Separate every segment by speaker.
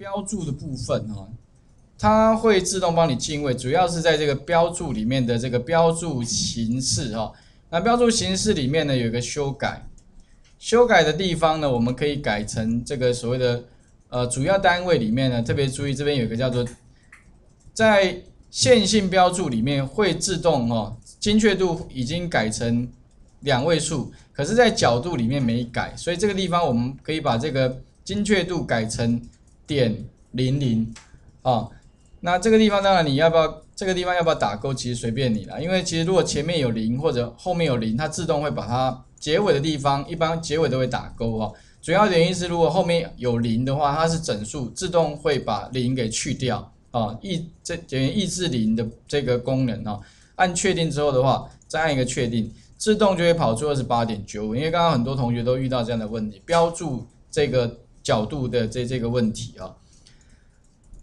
Speaker 1: 标注的部分哈，它会自动帮你进位，主要是在这个标注里面的这个标注形式哈。那标注形式里面呢有一个修改，修改的地方呢，我们可以改成这个所谓的呃主要单位里面呢，特别注意这边有一个叫做在线性标注里面会自动哈，精确度已经改成两位数，可是，在角度里面没改，所以这个地方我们可以把这个精确度改成点零零啊。那这个地方当然你要不要这个地方要不要打勾，其实随便你了，因为其实如果前面有零或者后面有零，它自动会把它结尾的地方一般结尾都会打勾啊。主要原因是如果后面有零的话，它是整数，自动会把零给去掉。啊，抑这等于抑制零的这个功能啊，按确定之后的话，再按一个确定，自动就会跑出二十八点九五。因为刚刚很多同学都遇到这样的问题，标注这个角度的这这个问题啊。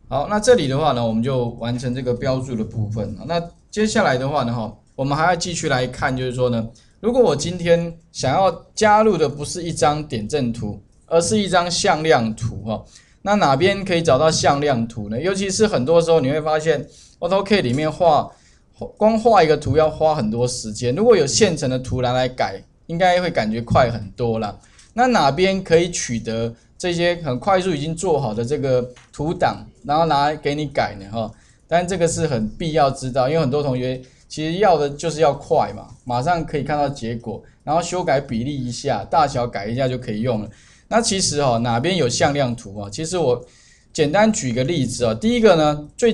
Speaker 1: 好，那这里的话呢，我们就完成这个标注的部分。那接下来的话呢，哈，我们还要继续来看，就是说呢，如果我今天想要加入的不是一张点阵图，而是一张向量图哈。那哪边可以找到向量图呢？尤其是很多时候你会发现，AutoCAD 里面画光画一个图要花很多时间。如果有现成的图拿来改，应该会感觉快很多了。那哪边可以取得这些很快速已经做好的这个图档，然后拿来给你改呢？哈，但这个是很必要知道，因为很多同学其实要的就是要快嘛，马上可以看到结果，然后修改比例一下，大小改一下就可以用了。那其实哈哪边有向量图啊？其实我简单举个例子啊，第一个呢最。